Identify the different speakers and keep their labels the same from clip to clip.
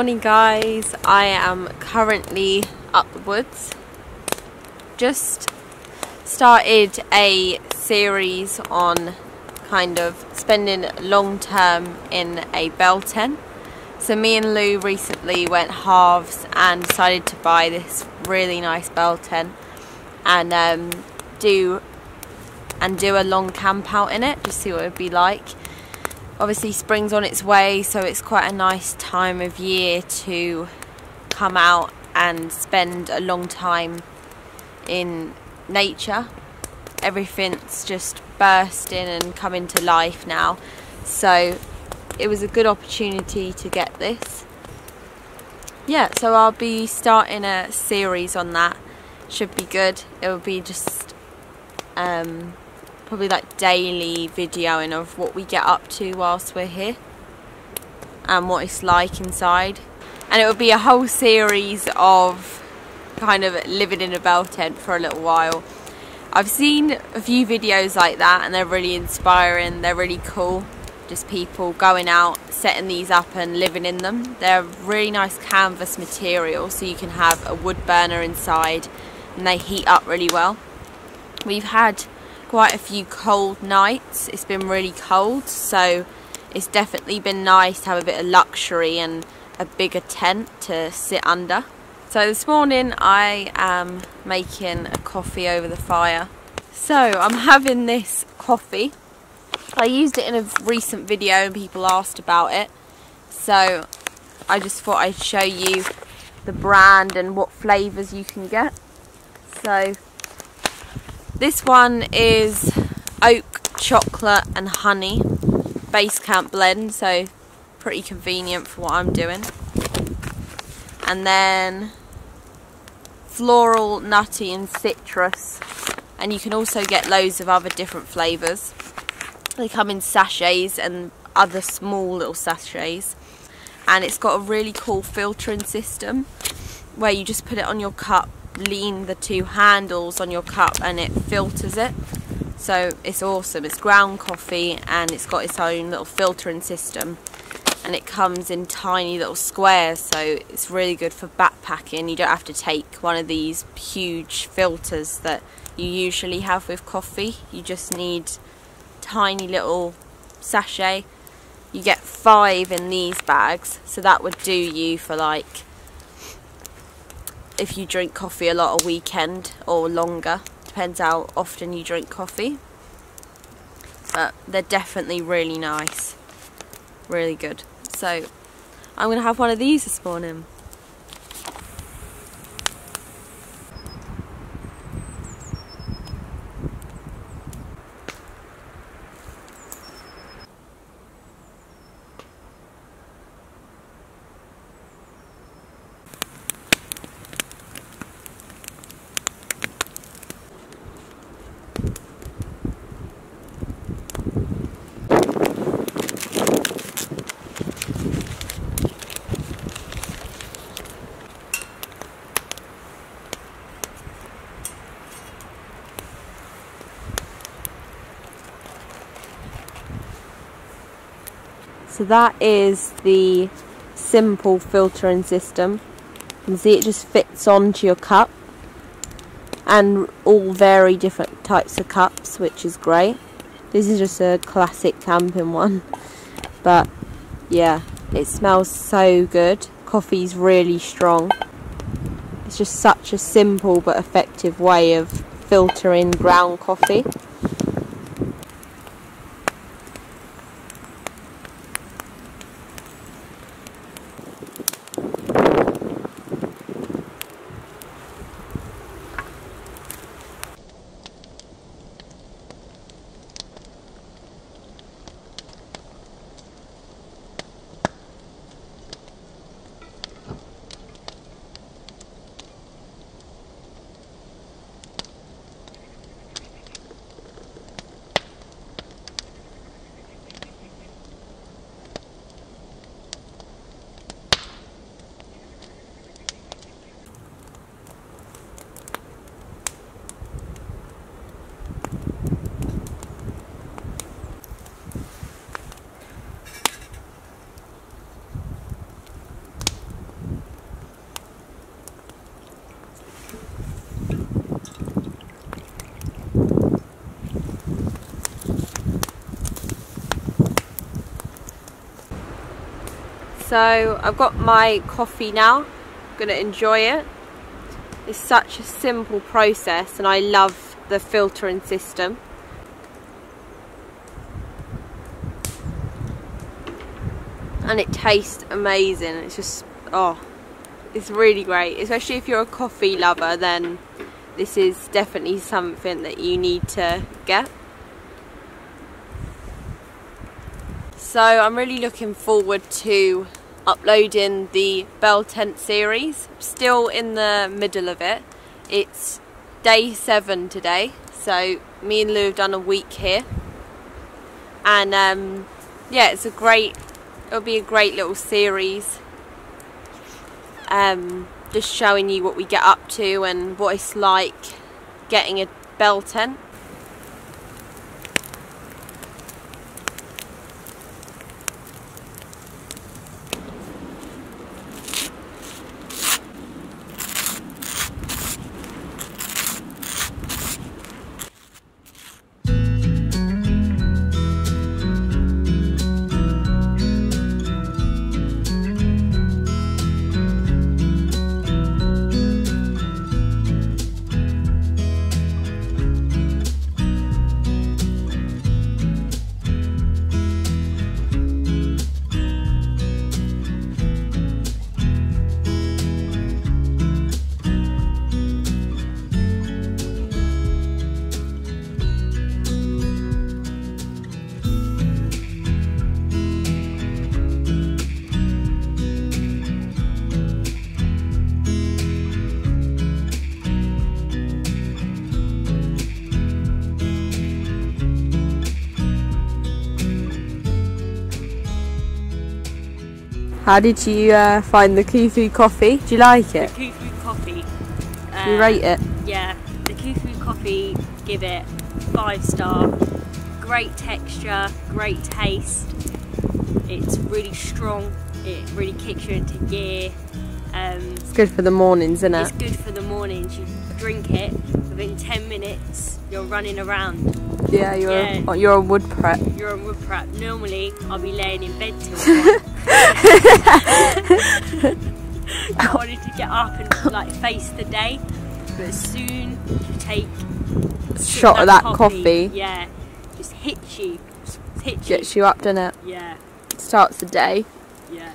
Speaker 1: Morning guys, I am currently up the woods. Just started a series on kind of spending long term in a bell tent. So me and Lou recently went halves and decided to buy this really nice bell tent and um, do and do a long camp out in it, just see what it would be like. Obviously spring's on its way so it's quite a nice time of year to come out and spend a long time in nature. Everything's just bursting and coming to life now so it was a good opportunity to get this. Yeah, so I'll be starting a series on that. Should be good. It will be just um, probably like daily videoing of what we get up to whilst we're here and what it's like inside. And it would be a whole series of kind of living in a bell tent for a little while. I've seen a few videos like that and they're really inspiring they're really cool. Just people going out setting these up and living in them. They're really nice canvas material so you can have a wood burner inside and they heat up really well. We've had quite a few cold nights. It's been really cold, so it's definitely been nice to have a bit of luxury and a bigger tent to sit under. So this morning I am making a coffee over the fire. So I'm having this coffee. I used it in a recent video and people asked about it. So I just thought I'd show you the brand and what flavours you can get. So this one is oak, chocolate and honey base camp blend, so pretty convenient for what I'm doing. And then floral, nutty and citrus. And you can also get loads of other different flavours. They come in sachets and other small little sachets. And it's got a really cool filtering system where you just put it on your cup lean the two handles on your cup and it filters it. So it's awesome. It's ground coffee and it's got its own little filtering system and it comes in tiny little squares. So it's really good for backpacking. You don't have to take one of these huge filters that you usually have with coffee. You just need tiny little sachet. You get five in these bags. So that would do you for like if you drink coffee a lot a weekend or longer. Depends how often you drink coffee. But they're definitely really nice. Really good. So I'm going to have one of these this morning. So that is the simple filtering system. You can see it just fits onto your cup and all very different types of cups which is great. This is just a classic camping one but yeah it smells so good. Coffee's really strong. It's just such a simple but effective way of filtering ground coffee. So I've got my coffee now. I'm gonna enjoy it. It's such a simple process and I love the filtering system. And it tastes amazing. It's just, oh, it's really great. Especially if you're a coffee lover, then this is definitely something that you need to get. So I'm really looking forward to uploading the Bell Tent series. Still in the middle of it. It's day seven today. So me and Lou have done a week here. And um, yeah, it's a great, it'll be a great little series. Um, just showing you what we get up to and what it's like getting a bell tent. How did you uh, find the Kuju coffee? Do you like it?
Speaker 2: The Kuju coffee. Uh,
Speaker 1: you rate it?
Speaker 2: Yeah, the Kuju coffee, give it five star. Great texture, great taste. It's really strong. It really kicks you into gear. Um,
Speaker 1: It's good for the mornings, isn't it?
Speaker 2: it's good for the mornings. You drink it within 10 minutes. You're running around.
Speaker 1: Yeah, you're
Speaker 2: Yeah.
Speaker 1: A, you're a wood prep.
Speaker 2: You're on wood prep. Normally, I'll be laying in bed till I wanted to get up and like face the day, but soon you take a
Speaker 1: Shot of that coffee
Speaker 2: yeah, just hits you, just hits
Speaker 1: gets
Speaker 2: you.
Speaker 1: you up, doesn't it?
Speaker 2: Yeah,
Speaker 1: Starts the day.
Speaker 2: yeah,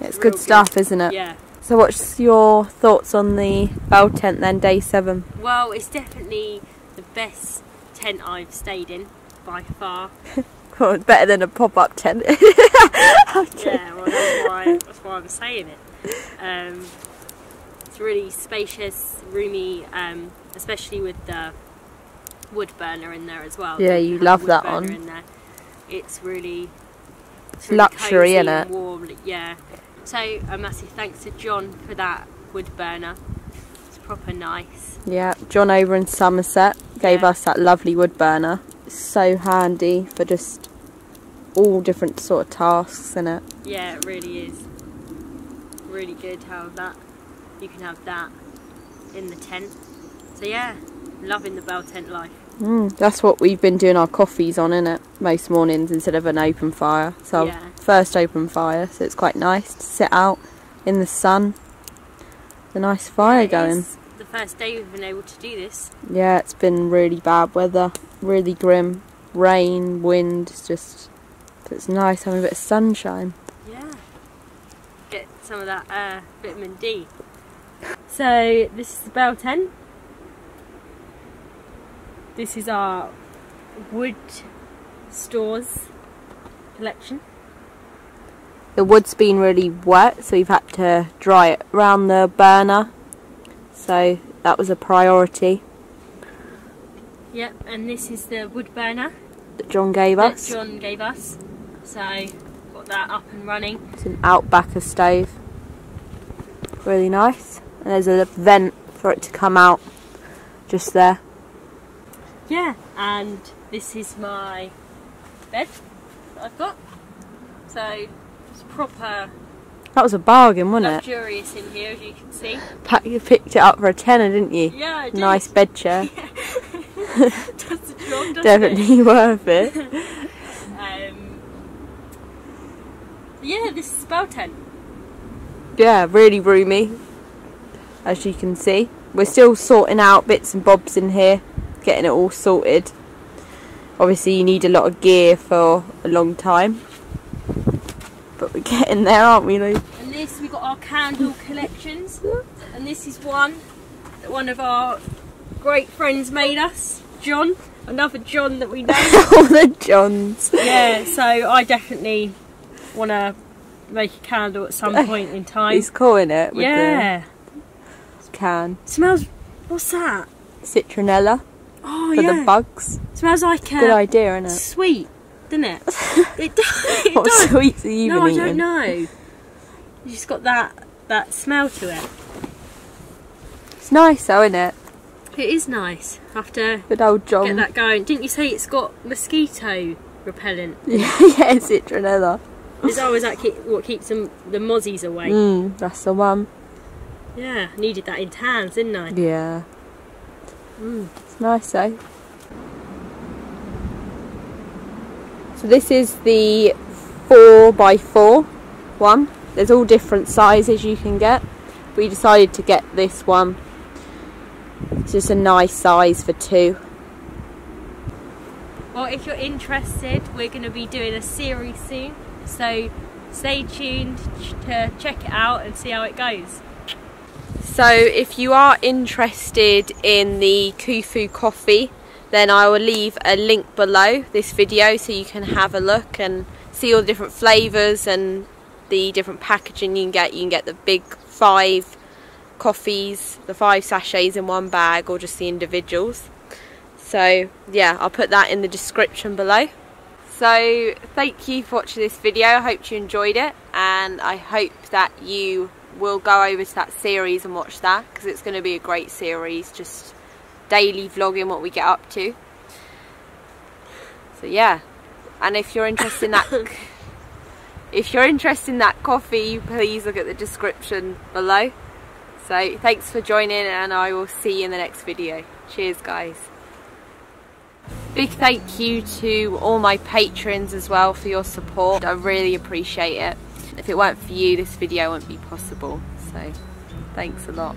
Speaker 1: it's
Speaker 2: Real
Speaker 1: good
Speaker 2: good.
Speaker 1: stuff, isn't it?
Speaker 2: yeah.
Speaker 1: So, what's your thoughts on the bell tent then, day seven?
Speaker 2: Well, it's definitely the best tent I've stayed in by far.
Speaker 1: Well, it's better than a pop up tent.
Speaker 2: Yeah, well, that's why that's why I'm saying it. Um, it's really spacious, roomy, um, especially with the wood burner in there as well.
Speaker 1: Yeah, you love that
Speaker 2: burner
Speaker 1: on.
Speaker 2: In there. It's really it's
Speaker 1: luxury,
Speaker 2: cozy
Speaker 1: innit?
Speaker 2: and Warm, yeah. So a massive thanks to John for that wood burner. It's proper nice.
Speaker 1: yeah, John over in Somerset gave
Speaker 2: Yeah.
Speaker 1: us that lovely wood burner. It's so handy for just all different sort of tasks in it.
Speaker 2: Yeah, it really is. Really good how that you can have that in the tent. So yeah, loving the bell tent life.
Speaker 1: Mm, that's what we've been doing our coffees on, innit? Most mornings instead of an open fire. So
Speaker 2: Yeah.
Speaker 1: first open fire, so it's quite nice to sit out in the sun. The nice fire
Speaker 2: It
Speaker 1: going.
Speaker 2: is the first day we've been able to do this.
Speaker 1: Yeah, it's been really bad weather, really grim, rain, wind. It's just, it's nice having a bit of sunshine.
Speaker 2: Yeah. Get some of that uh, vitamin D. So this is the bell tent. This is our wood stores collection.
Speaker 1: The wood's been really wet, so we've had to dry it around the burner. So that was a priority
Speaker 2: Yep, and this is the wood burner
Speaker 1: that John gave us.
Speaker 2: that
Speaker 1: us.
Speaker 2: John gave us. So got that up and running.
Speaker 1: It's an Outbacker stove. Really nice. And there's a vent for it to come out just there.
Speaker 2: Yeah, and this is my bed that I've got. So it's proper
Speaker 1: That was a bargain, wasn't it?
Speaker 2: luxurious in here, as you can see.
Speaker 1: Pack- You picked it up for a tenner, didn't you?
Speaker 2: Yeah, I did.
Speaker 1: Nice bed chair.
Speaker 2: The job,
Speaker 1: Definitely worth it.
Speaker 2: It? Um, yeah, this is spell tent.
Speaker 1: yeah, really roomy, as you can see. We're still sorting out bits and bobs in here, getting it all sorted. Obviously you need a lot of gear for a long time. But we're getting there, aren't we, Lou?
Speaker 2: And this, we've got our candle collections. And this is one that one of our great friends made us, John. Another John that we know.
Speaker 1: all the Johns.
Speaker 2: yeah, so I definitely want to make a candle at some point in time.
Speaker 1: He's calling it with
Speaker 2: yeah.
Speaker 1: can.
Speaker 2: Smells, what's that?
Speaker 1: Citronella
Speaker 2: Oh,
Speaker 1: for
Speaker 2: yeah.
Speaker 1: the bugs.
Speaker 2: Smells like
Speaker 1: Good
Speaker 2: uh,
Speaker 1: idea, isn't it?
Speaker 2: sweet, doesn't it? it does. It
Speaker 1: What
Speaker 2: does.
Speaker 1: sweets are you
Speaker 2: No, I don't know. You just got that that smell to it.
Speaker 1: It's nice though, isn't it?
Speaker 2: It is nice. After
Speaker 1: Good old John.
Speaker 2: get that going. Didn't you say it's got mosquito repellent?
Speaker 1: yeah, citronella.
Speaker 2: Is that always that keep, what keeps them, the mozzies away?
Speaker 1: Mm, that's the one.
Speaker 2: Yeah, needed that in tans, didn't I?
Speaker 1: Yeah.
Speaker 2: Mm.
Speaker 1: It's nice though. So this is the 4 by 4 one. There's all different sizes you can get. We decided to get this one. It's just a nice size for two.
Speaker 2: Well, if you're interested, we're going to be doing a series soon. So stay tuned to check it out and see how it goes.
Speaker 1: So if you are interested in the Kuju coffee, then I will leave a link below this video so you can have a look and see all the different flavours and the different packaging you can get. You can get the big five coffees, the five sachets in one bag or just the individuals. So yeah, I'll put that in the description below. So thank you for watching this video. I hope you enjoyed it and I hope that you will go over to that series and watch that because it's going to be a great series just daily vlogging what we get up to. So yeah, and if you're interested in that if you're interested in that coffee please look at the description below. So thanks for joining and I will see you in the next video. Cheers guys. Big thank you to all my patrons as well for your support. I really appreciate it. If it weren't for you, this video wouldn't be possible. So, thanks a lot.